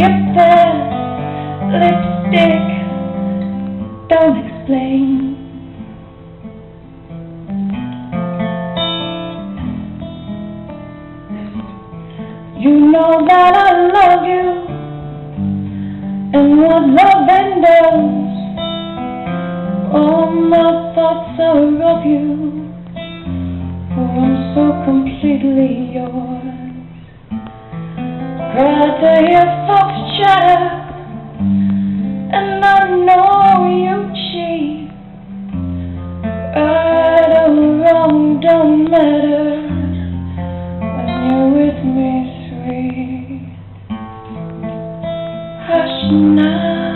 Skip that lipstick, don't explain. You know that I love you, and what loving does. All my thoughts are of you, for I'm so completely yours. Hear folks chatter, and I know you cheat. Right or wrong don't matter when you're with me, sweet. Hush now,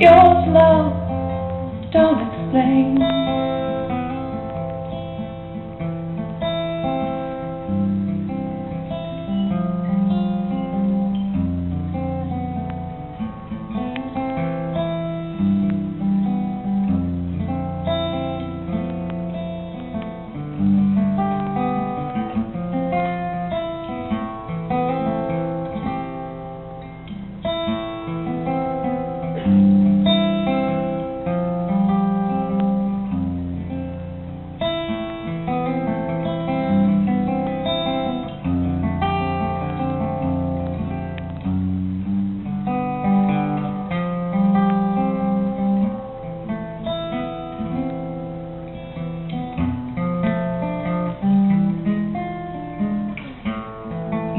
yours love, don't explain.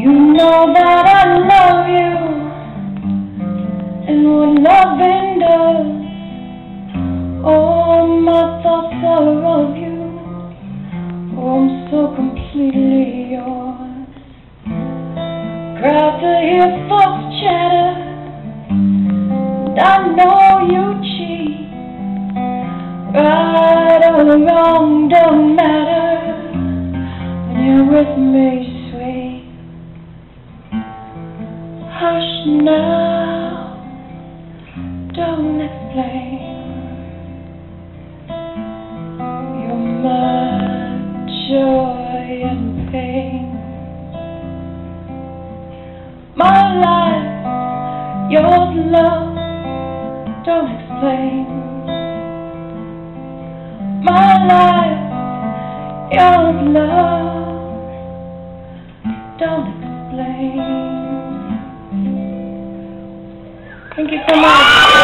You know that I love you and what loving does. All my thoughts are of you. Now, don't explain. My joy and pain. My life, love, don't explain. My life, love, don't explain. Thank you so much.